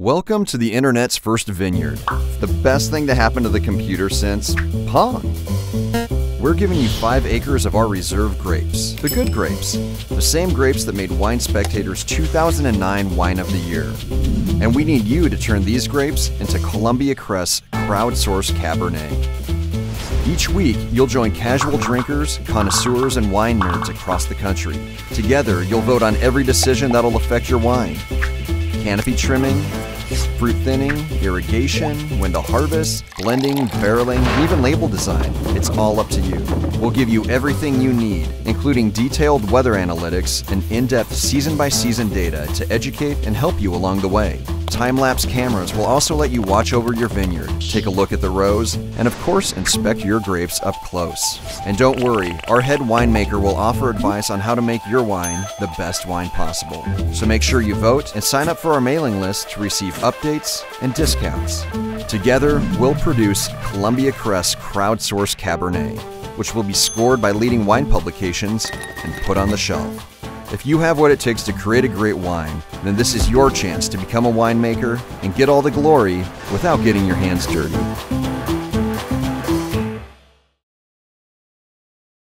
Welcome to the internet's first vineyard. The best thing to happen to the computer since Pong. We're giving you five acres of our reserve grapes, the good grapes, the same grapes that made Wine Spectator's 2009 Wine of the Year. And we need you to turn these grapes into Columbia Crest crowdsourced Cabernet. Each week, you'll join casual drinkers, connoisseurs, and wine nerds across the country. Together, you'll vote on every decision that'll affect your wine canopy trimming, fruit thinning, irrigation, when to harvest, blending, barreling, even label design. It's all up to you. We'll give you everything you need, including detailed weather analytics and in depth season by season data to educate and help you along the way. Time lapse cameras will also let you watch over your vineyard, take a look at the rows, and of course, inspect your grapes up close. And don't worry, our head winemaker will offer advice on how to make your wine the best wine possible. So make sure you vote and sign up for our mailing list to receive updates and discounts. Together, we'll produce Columbia Crest crowdsourced Cabernet, which will be scored by leading wine publications and put on the shelf. If you have what it takes to create a great wine, then this is your chance to become a winemaker and get all the glory without getting your hands dirty.